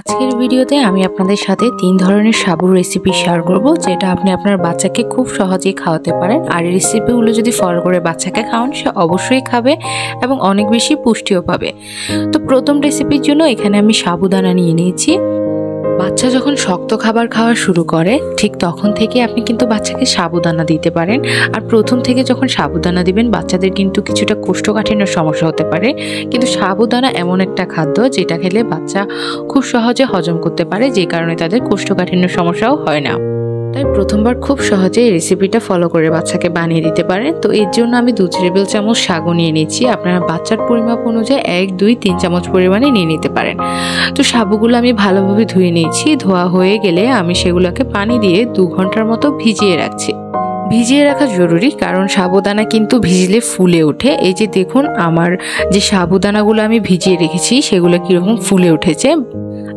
আজকের ভিডিওতে আমি আপনাদের সাথে তিন ধরনের সাবুর রেসিপি শেয়ার করব, যেটা আপনি আপনার বাচ্চাকে খুব সহজেই খাওয়াতে পারেন। আর এই রেসিপিগুলো যদি ফলো করে বাচ্চাকে খাওয়ান, সে অবশ্যই খাবে এবং অনেক বেশি পুষ্টিও পাবে। তো প্রথম রেসিপির জন্য এখানে আমি সাবুদানা নিয়ে নিয়েছি। বাচ্চা যখন শক্ত খাবার খাওয়া শুরু করে, ঠিক তখন থেকে আপনি কিন্তু বাচ্চাকে সাবুদানা দিতে পারেন। আর প্রথম থেকে যখন সাবুদানা দিবেন, বাচ্চাদের কিন্তু কিছুটা কোষ্ঠকাঠিন্য সমস্যা হতে পারে। কিন্তু সাবুদানা এমন একটা খাদ্য যেটা খেলে বাচ্চা খুব সহজে হজম করতে পারে, যে কারণে তাদের কোষ্ঠকাঠিন্য সমস্যাও হয় না। তাই প্রথমবার খুব সহজে এই রেসিপিটা ফলো করে বাচ্চাকে বানিয়ে দিতে পারেন। তো এর জন্য আমি দু টেবিল চামচ সাগু নিয়ে নিচ্ছি। আপনারা বাচ্চার পরিমাপ অনুযায়ী এক, দুই, তিন চামচ পরিমাণে নিয়ে নিতে পারেন। তো সাবুগুলো আমি ভালোভাবে ধুয়ে নিয়েছি ধোয়া হয়ে গেলে আমি সেগুলোকে পানি দিয়ে দু ঘণ্টার মতো ভিজিয়ে রাখছি। ভিজিয়ে রাখা জরুরি কারণ সাবুদানা কিন্তু ভিজলে ফুলে ওঠে। এই যে দেখুন, আমার যে সাবুদানাগুলো আমি ভিজিয়ে রেখেছি, সেগুলো কীরকম ফুলে উঠেছে।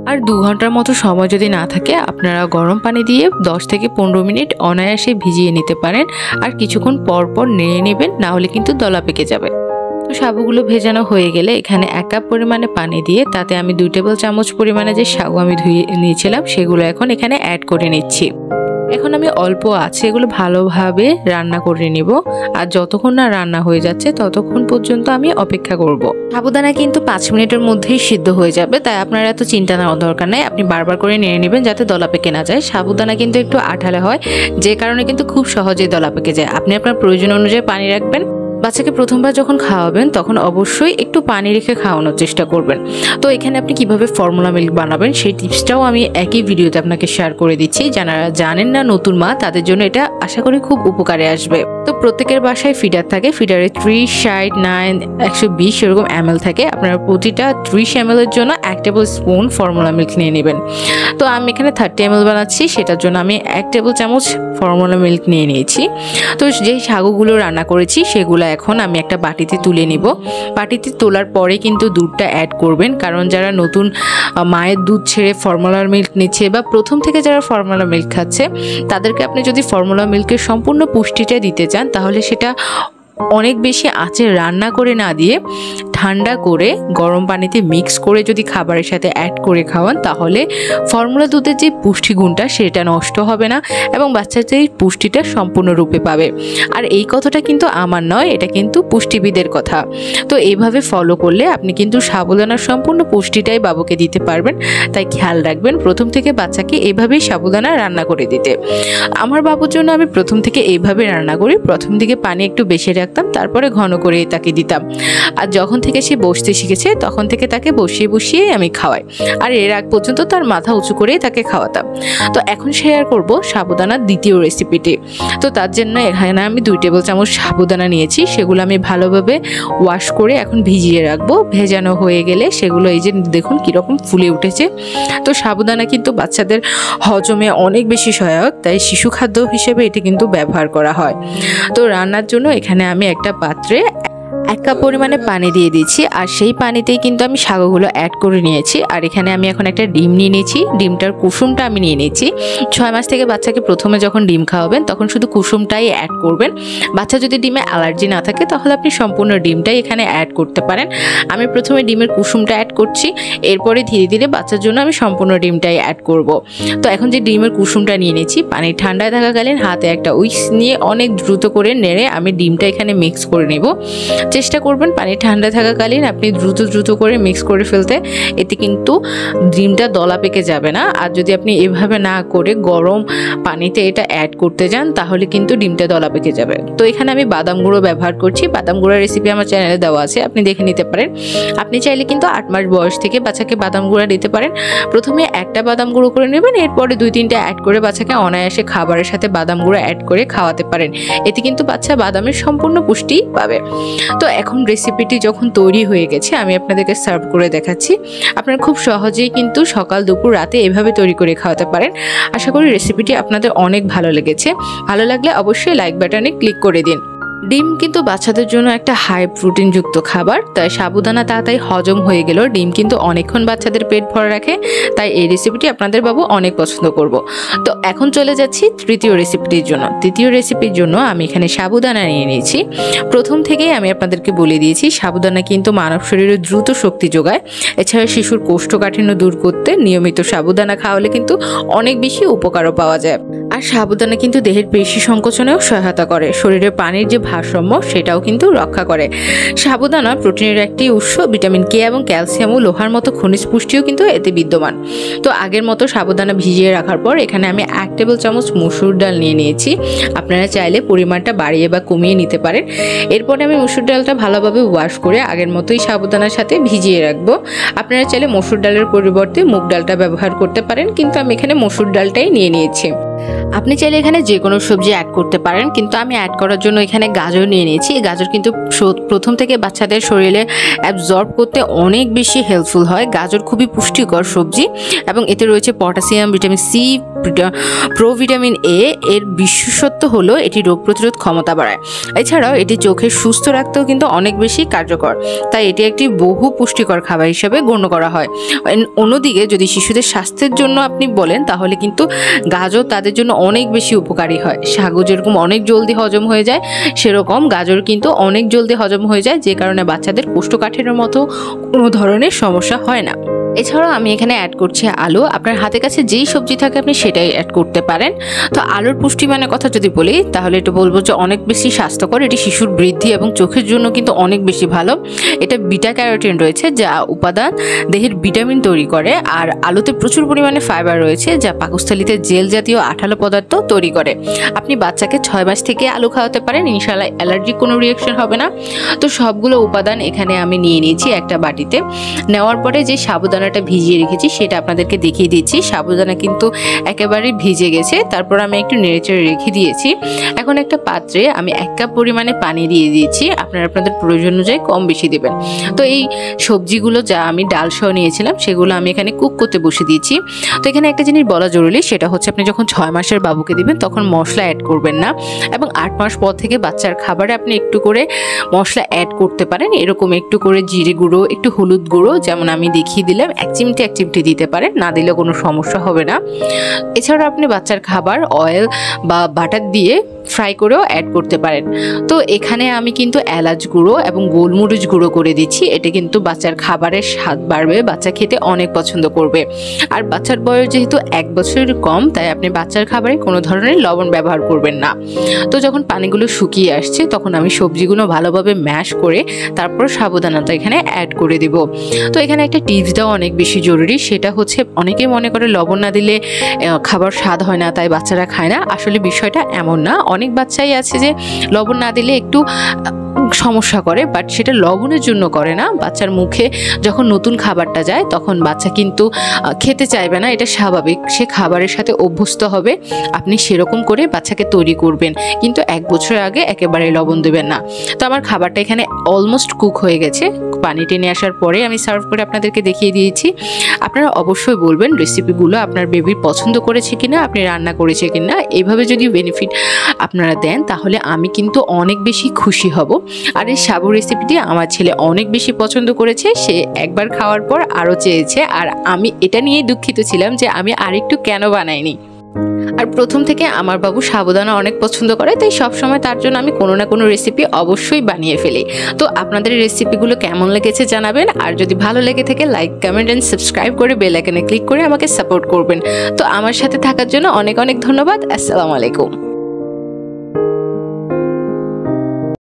আর দু ঘণ্টার মতো সময় যদি না থাকে, আপনারা গরম পানি দিয়ে 10 থেকে পনেরো মিনিট অনায়াসে ভিজিয়ে নিতে পারেন আর কিছুক্ষণ পর পর নেড়ে নেবেন, না হলে কিন্তু দলা পেকে যাবে। তো সাবুগুলো ভেজানো হয়ে গেলে এখানে এক কাপ পরিমাণে পানি দিয়ে তাতে আমি দুই টেবিল চামচ পরিমাণে যে সাগু আমি ধুয়ে নিয়েছিলাম, সেগুলো এখন এখানে অ্যাড করে নিচ্ছি। এখন আমি অল্প আছে, এগুলো ভালোভাবে রান্না করে নিব। আর যতক্ষণ না রান্না হয়ে যাচ্ছে, ততক্ষণ পর্যন্ত আমি অপেক্ষা করব। সাবুদানা কিন্তু পাঁচ মিনিটের মধ্যেই সিদ্ধ হয়ে যাবে, তাই আপনার এত চিন্তা নেওয়ার দরকার নেই। আপনি বারবার করে নিয়ে নেবেন যাতে দলা পেকে না যায়। সাবুদানা কিন্তু একটু আঠালে হয়, যে কারণে কিন্তু খুব সহজেই দলা পেকে যায়। আপনি আপনার প্রয়োজন অনুযায়ী পানি রাখবেন। বাচ্চাকে প্রথমবার যখন খাওয়াবেন, তখন অবশ্যই একটু পানি রেখে খাওয়ানোর চেষ্টা করবেন। তো এখানে আপনি কীভাবে ফর্মুলা মিল্ক বানাবেন, সেই টিপসটাও আমি একই ভিডিওতে আপনাকে শেয়ার করে দিচ্ছি। যারা জানেন না নতুন মা, তাদের জন্য এটা আশা করি খুব উপকারে আসবে। তো প্রত্যেকের বাসায় ফিডার থাকে ফিডারে ত্রিশ, ষাট নাইন একশো বিশ এরকম এম থাকে। আপনারা প্রতিটা ত্রিশ এম এর জন্য এক টেবিল স্পুন ফর্মুলা মিল্ক নিয়ে নেবেন। তো আমি এখানে থার্টি এম বানাচ্ছি, সেটার জন্য আমি এক টেবিল চামচ ফর্মুলা মিল্ক নিয়ে নিয়েছি। তো যেই সাগুগুলো রান্না করেছি, সেগুলো এখন আমি একটা বাটিতে তুলে নিব। বাটিতে তোলার পরে কিন্তু দুধটা অ্যাড করবেন। কারণ যারা নতুন মায়ের দুধ ছেড়ে ফর্মুলার মিল্ক নিচ্ছে বা প্রথম থেকে যারা ফর্মুলা মিল্ক খাচ্ছে, তাদেরকে আপনি যদি ফর্মুলা মিল্কের সম্পূর্ণ পুষ্টিটা দিতে চান, তাহলে সেটা অনেক বেশি আঁচে রান্না করে না দিয়ে ঠান্ডা করে গরম পানিতে মিক্স করে যদি খাবারের সাথে অ্যাড করে খাওয়ান, তাহলে ফর্মুলা দুধের যে পুষ্টিগুণটা সেটা নষ্ট হবে না এবং বাচ্চার যে পুষ্টিটা সম্পূর্ণরূপে পাবে। আর এই কথাটা কিন্তু আমার নয়, এটা কিন্তু পুষ্টিবিদের কথা। তো এইভাবে ফলো করলে আপনি কিন্তু সাবুদানার সম্পূর্ণ পুষ্টিটাই বাবুকে দিতে পারবেন। তাই খেয়াল রাখবেন প্রথম থেকে বাচ্চাকে এইভাবেই সাবুদানা রান্না করে দিতে। আমার বাবুর জন্য আমি প্রথম থেকে এইভাবে রান্না করি। প্রথম দিকে পানি একটু বেশি রাখতাম তারপরে ঘন করে তাকে দিতাম। আর যখন থেকে সে বসতে শিখেছে, তখন থেকে তাকে বসিয়ে বসিয়ে আমি খাওয়াই। আর এর আগ পর্যন্ত তার মাথা উঁচু করে তাকে খাওয়াতাম। তো এখন শেয়ার করব সাবুদানার দ্বিতীয় রেসিপিটি তো তার জন্য এখানে আমি দুই টেবিল চামচ সাবুদানা নিয়েছি। সেগুলো আমি ভালোভাবে ওয়াশ করে এখন ভিজিয়ে রাখব। ভেজানো হয়ে গেলে সেগুলো এই যে দেখুন কীরকম ফুলে উঠেছে। তো সাবুদানা কিন্তু বাচ্চাদের হজমে অনেক বেশি সহায়ক, তাই শিশু খাদ্য হিসেবে এটি কিন্তু ব্যবহার করা হয়। তো রান্নার জন্য এখানে আমি একটা পাত্রে এক কাপ পরিমাণে পানি দিয়ে দিচ্ছি আর সেই পানিতেই কিন্তু আমি শাকগুলো অ্যাড করে নিয়েছি। আর এখানে আমি এখন একটা ডিম নিয়ে নিয়েছি। ডিমটার কুসুমটা আমি নিয়ে নিয়েছি। ছয় মাস থেকে বাচ্চাকে প্রথমে যখন ডিম খাওয়াবেন, তখন শুধু কুসুমটাই অ্যাড করবেন। বাচ্চা যদি ডিমে অ্যালার্জি না থাকে, তাহলে আপনি সম্পূর্ণ ডিমটাই এখানে অ্যাড করতে পারেন। আমি প্রথমে ডিমের কুসুমটা অ্যাড করছি। এরপরে ধীরে ধীরে বাচ্চার জন্য আমি সম্পূর্ণ ডিমটাই অ্যাড করব। তো এখন যে ডিমের কুসুমটা নিয়ে নিয়েছি, পানি ঠান্ডায় থাকাকালীন হাতে একটা উইক্স নিয়ে অনেক দ্রুত করে নেড়ে আমি ডিমটা এখানে মিক্স করে নেব। চেষ্টা করবেন পানি ঠান্ডা থাকাকালীন আপনি দ্রুত দ্রুত করে মিক্স করে ফেলতে। এতে কিন্তু ডিমটা দলা পেকে যাবে না। আর যদি আপনি এভাবে না করে গরম পানিতে এটা অ্যাড করতে যান, তাহলে কিন্তু ডিমটা দলা পেকে যাবে। তো এখানে আমি বাদাম গুঁড়ো ব্যবহার করছি। বাদাম গুঁড়োর রেসিপি আমার চ্যানেলে দেওয়া আছে, আপনি দেখে নিতে পারেন। আপনি চাইলে কিন্তু আট মাস বয়স থেকে বাচ্চাকে বাদাম গুঁড়া দিতে পারেন। প্রথমে একটা বাদাম গুঁড়ো করে নেবেন, এরপরে দুই তিনটা অ্যাড করে বাচ্চাকে অনায়াসে খাবারের সাথে বাদাম গুঁড়ো অ্যাড করে খাওয়াতে পারেন। এতে কিন্তু বাচ্চা বাদামের সম্পূর্ণ পুষ্টি পাবে। তো এখন রেসিপিটি যখন তৈরি হয়ে গেছে, আমি আপনাদেরকে সার্ভ করে দেখাচ্ছি। আপনারা খুব সহজেই কিন্তু সকাল, দুপুর, রাতে এভাবে তৈরি করে খাওয়াতে পারেন। আশা করি রেসিপিটি আপনাদের অনেক ভালো লেগেছে। ভালো লাগলে অবশ্যই লাইক বাটনে ক্লিক করে দিন। ডিম কিন্তু বাচ্চাদের জন্য একটা হাই প্রোটিনযুক্ত খাবার, তাই সাবুদানা তাড়াতাড়ি হজম হয়ে গেল ডিম কিন্তু অনেকক্ষণ বাচ্চাদের পেট ভরে রাখে, তাই এই রেসিপিটি আপনাদের বাবু অনেক পছন্দ করব। তো এখন চলে যাচ্ছি তৃতীয় রেসিপিটির জন্য। তৃতীয় রেসিপির জন্য আমি এখানে সাবুদানা নিয়ে নিয়েছি। প্রথম থেকেই আমি আপনাদেরকে বলে দিয়েছি, সাবুদানা কিন্তু মানব শরীরে দ্রুত শক্তি যোগায়। এছাড়া শিশুর কোষ্ঠকাঠিন্য দূর করতে নিয়মিত সাবুদানা খাওয়ালে কিন্তু অনেক বেশি উপকারও পাওয়া যায়। আর সাবুদানা কিন্তু দেহের পেশি সংকোচনেও সহায়তা করে। শরীরে পানির যে ভারসাম্য, সেটাও কিন্তু রক্ষা করে। সাবুদানা প্রোটিনের একটি উৎস, ভিটামিন কে এবং ক্যালসিয়াম ও লোহার মতো খনিজ পুষ্টিও কিন্তু এতে বিদ্যমান। তো আগের মতো সাবুদানা ভিজিয়ে রাখার পর, এখানে আমি এক টেবিল চামচ মুসুর ডাল নিয়ে নিয়েছি। আপনারা চাইলে পরিমাণটা বাড়িয়ে বা কমিয়ে নিতে পারেন। এরপরে আমি মুসুর ডালটা ভালোভাবে ওয়াশ করে আগের মতোই সাবুদানার সাথে ভিজিয়ে রাখব। আপনারা চাইলে মসুর ডালের পরিবর্তে মুগ ডালটা ব্যবহার করতে পারেন, কিন্তু আমি এখানে মসুর ডালটাই নিয়ে নিয়েছি। আপনি চাইলে এখানে যে কোনো সবজি অ্যাড করতে পারেন, কিন্তু আমি অ্যাড করার জন্য এখানে গাজর নিয়ে নিয়েছি। এই গাজর কিন্তু প্রথম থেকে বাচ্চাদের শরীরে অ্যাবজর্ব করতে অনেক বেশি হেল্পফুল হয়। গাজর খুবই পুষ্টিকর সবজি এবং এতে রয়েছে potassium vitamin C pro vitamin A এর বিশেষত্ব হলো এটি রোগ প্রতিরোধ ক্ষমতা বাড়ায়। এছাড়াও এটি চোখে সুস্থ রাখতেও কিন্তু অনেক বেশি কার্যকর। তাই এটি একটি বহু পুষ্টিকর খাবার হিসেবে গণ্য করা হয়। অন্যদিকে যদি শিশুদের স্বাস্থ্যের জন্য আপনি বলেন, তাহলে কিন্তু গাজর তাদের জন্য অনেক বেশি উপকারী হয়। সাগু যেরকম অনেক জলদি হজম হয়ে যায়, সেরকম গাজর কিন্তু অনেক জলদি হজম হয়ে যায়, যে কারণে বাচ্চাদের কোষ্ঠকাঠিনের মতো কোনো ধরনের সমস্যা হয় না। এছাড়াও আমি এখানে অ্যাড করছি আলু। আপনার হাতের কাছে যেই সবজি থাকে, আপনি সেটাই অ্যাড করতে পারেন। তো আলুর পুষ্টিমানের কথা যদি বলি, তাহলে এটা বলব যে অনেক বেশি স্বাস্থ্যকর। এটি শিশুর বৃদ্ধি এবং চোখের জন্য কিন্তু অনেক বেশি ভালো। এটা বিটা ক্যারোটিন রয়েছে, যা উপাদান দেহের ভিটামিন তৈরি করে। আর আলুতে প্রচুর পরিমাণে ফাইবার রয়েছে, যা পাকস্থলিতে জেল জাতীয় আঠালো পদার্থ তৈরি করে। আপনি বাচ্চাকে ছয় মাস থেকে আলু খাওয়াতে পারেন ইনশাল্লাহ অ্যালার্জিক কোনো রিয়াকশন হবে না। তো সবগুলো উপাদান এখানে আমি নিয়ে নিয়েছি একটা বাটিতে। নেওয়ার পরে যে সাবুদানা সাবুদানাটা ভিজিয়ে রেখেছি, সেটা আপনাদেরকে দেখিয়ে দিচ্ছি। সাবুদানা কিন্তু একেবারে ভিজে গেছে। তারপর আমি একটু নেড়েচেড়ে রেখে দিয়েছি। এখন একটা পাত্রে আমি এক কাপ পরিমাণে পানি দিয়ে দিয়েছি। আপনারা আপনাদের প্রয়োজন অনুযায়ী কম বেশি দেবেন। তো এই সবজিগুলো যা আমি ডাল সহ নিয়েছিলাম, সেগুলো আমি এখানে কুক করতে বসে দিয়েছি। তো এখানে একটা জিনিস বলা জরুরি, সেটা হচ্ছে আপনি যখন ছয় মাসের বাবুকে দিবেন, তখন মশলা অ্যাড করবেন না। এবং আট মাস পর থেকে বাচ্চার খাবারে আপনি একটু করে মশলা অ্যাড করতে পারেন। এরকম একটু করে জিরে গুঁড়ো, একটু হলুদ গুঁড়ো, যেমন আমি দেখিয়ে দিলাম। এক চিমটি এক চিমটি দিতে পারেন, না দিলে কোনো সমস্যা হবে না। এছাড়া আপনি বাচ্চার খাবার অয়েল বা বাটার দিয়ে ফ্রাই করেও অ্যাড করতে পারেন। তো এখানে আমি কিন্তু এলাচ গুঁড়ো এবং গোলমরিচ গুঁড়ো করে দিচ্ছি। এটা কিন্তু বাচ্চার খাবারের স্বাদ বাড়বে, বাচ্চা খেতে অনেক পছন্দ করবে। আর বাচ্চার বয়স যেহেতু এক বছরের কম, তাই আপনি বাচ্চার খাবারে কোনো ধরনের লবণ ব্যবহার করবেন না। তো যখন পানিগুলো শুকিয়ে আসছে, তখন আমি সবজিগুলো ভালোভাবে ম্যাশ করে তারপর সাবধানতা এখানে অ্যাড করে দেব। তো এখানে একটা টিপস দেওয়া অনেক বেশি জরুরি, সেটা হচ্ছে অনেকে মনে করে লবণ না দিলে খাবার স্বাদ হয় না, তাই বাচ্চারা খায় না। আসলে বিষয়টা এমন না। অনেক বাচ্চাই আছে যে লবণ না দিলে একটু সমস্যা করে বাট সেটা লবণের জন্য করে না। বাচ্চার মুখে যখন নতুন খাবারটা যায়, তখন বাচ্চা কিন্তু খেতে চাইবে না, এটা স্বাভাবিক। সে খাবারের সাথে অভ্যস্ত হবে, আপনি সেরকম করে বাচ্চাকে তৈরি করবেন। কিন্তু এক বছরের আগে একেবারে লবণ দেবেন না। তো আমার খাবারটা এখানে অলমোস্ট কুক হয়ে গেছে। পানি টেনে আসার পরে আমি সার্ভ করে আপনাদেরকে দেখিয়ে দিয়েছি। আপনারা অবশ্যই বলবেন রেসিপিগুলো আপনার বেবির পছন্দ করেছে কিনা, আপনি রান্না করেছে কিনা। এভাবে যদি বেনিফিট আপনারা দেন, তাহলে আমি কিন্তু অনেক বেশি খুশি হব। আর এই সাবু রেসিপিটি আমার ছেলে অনেক বেশি পছন্দ করেছে, সে একবার খাওয়ার পর আরও চেয়েছে, আর আমি এটা নিয়ে দুঃখিত ছিলাম যে আমি আরেকটু কেন বানাইনি। আর প্রথম থেকে আমার বাবু সাবধানা অনেক পছন্দ করে, তাই সবসময় তার জন্য আমি কোনো না কোনো রেসিপি অবশ্যই বানিয়ে ফেলি। তো আপনাদের রেসিপিগুলো কেমন লেগেছে জানাবেন, আর যদি ভালো লেগে থাকে লাইক কমেন্ট অ্যান্ড সাবস্ক্রাইব করে বেল আইকনে ক্লিক করে আমাকে সাপোর্ট করবেন। তো আমার সাথে থাকার জন্য অনেক অনেক ধন্যবাদ, আসসালামু আলাইকুম।